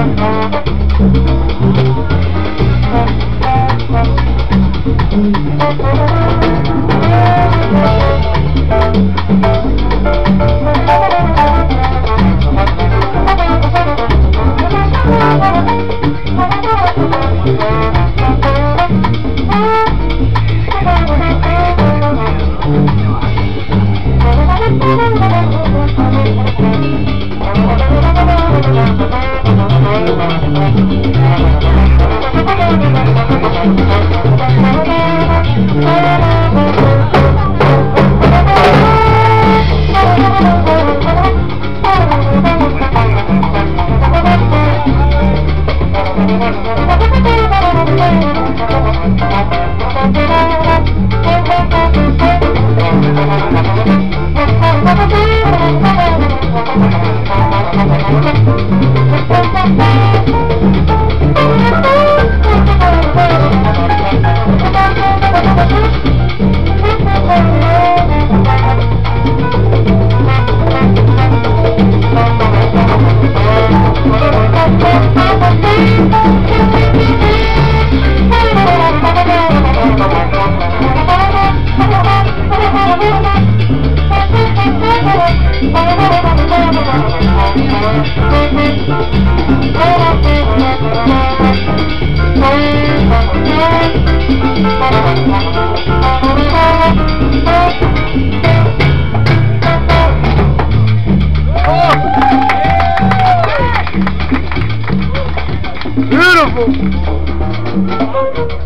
うん。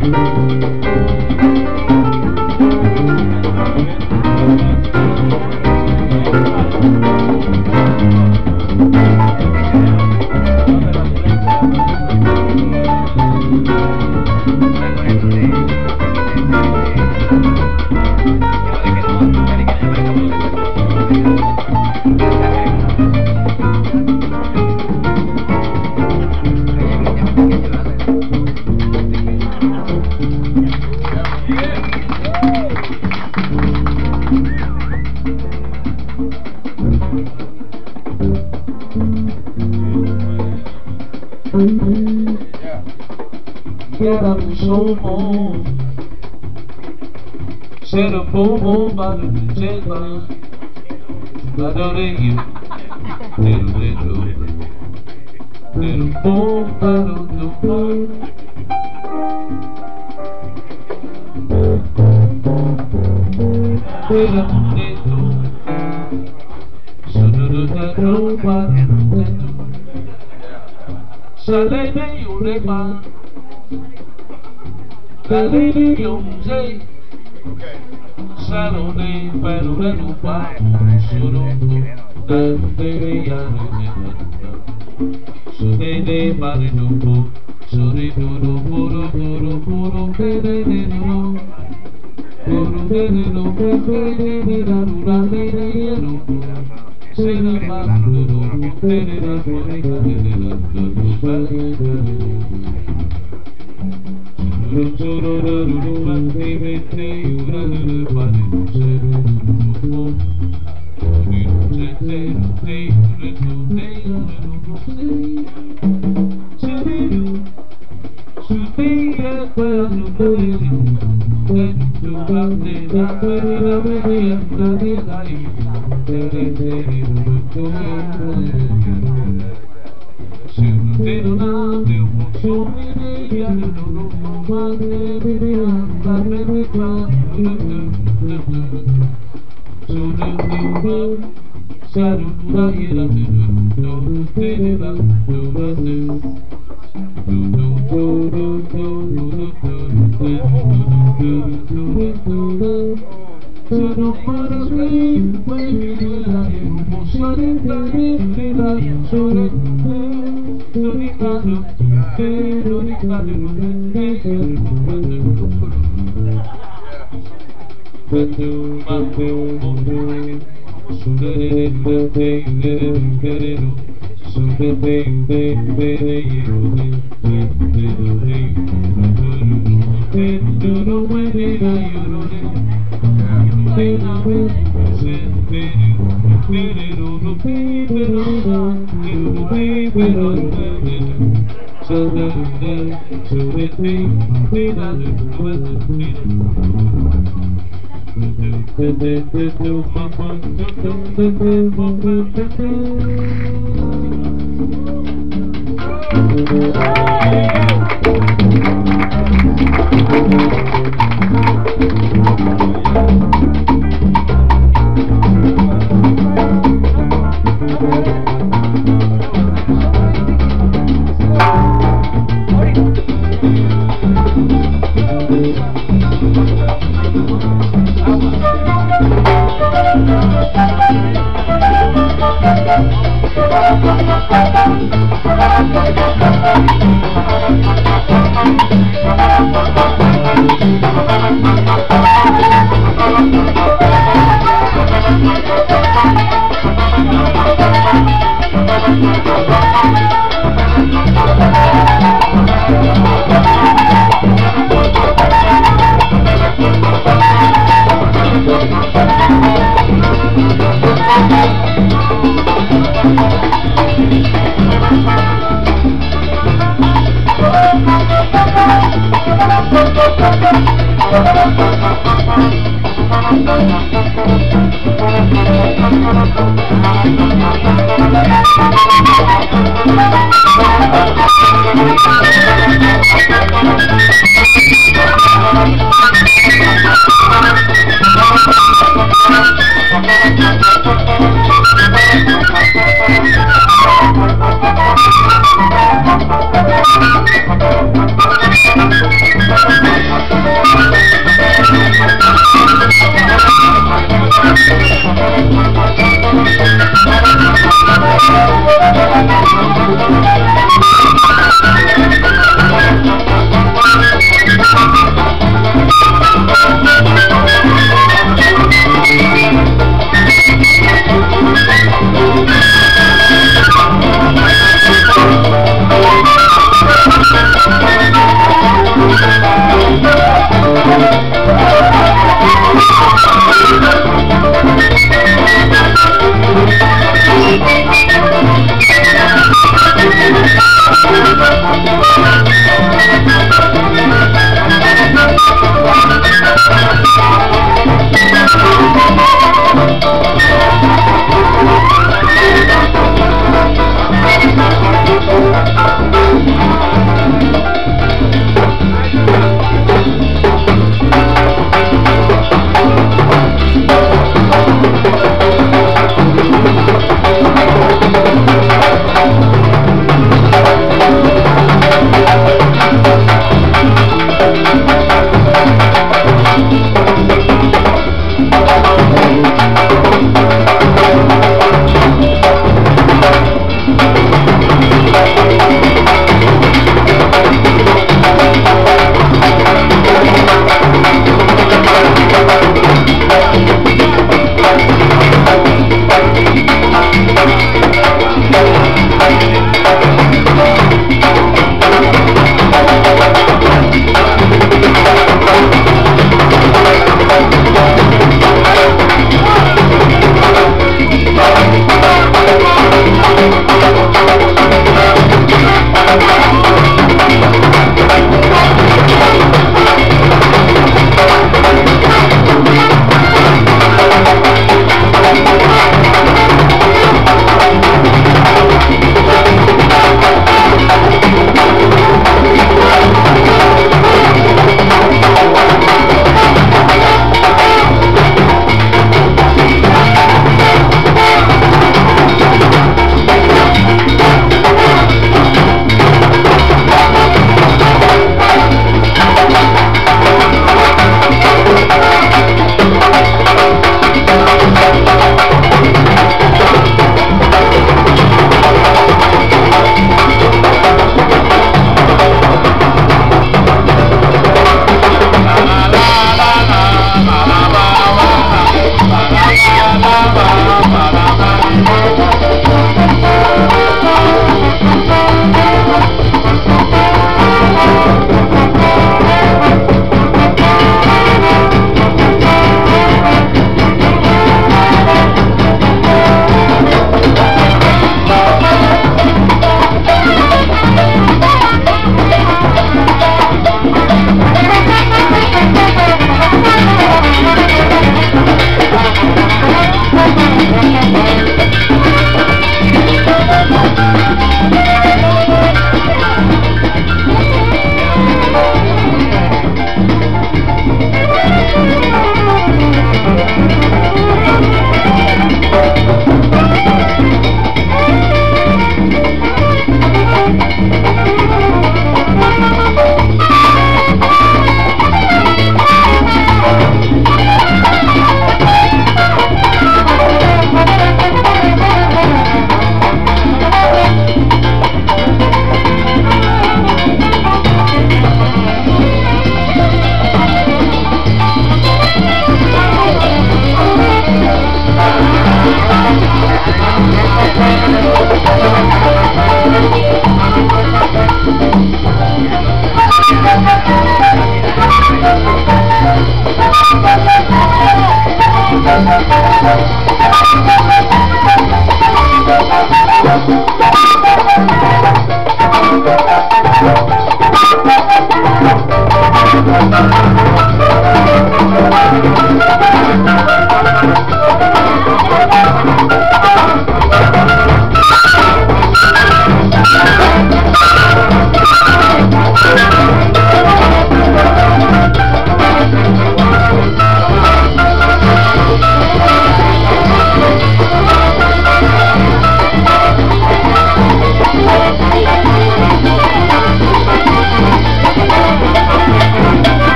Thank you. Era un somo C'era un pomo ma non c'era Ma non è io Nel vero Nel un pomo ma non c'era Era un detto Sono da roba Sale de Urema Sale de Yomze Salo de Pero de Lupa Suro de de Yare Sure de Mare Duro Puro Pere de Puro de de Duro Pere de de de de de Pere de Thank Thank you. Thank you.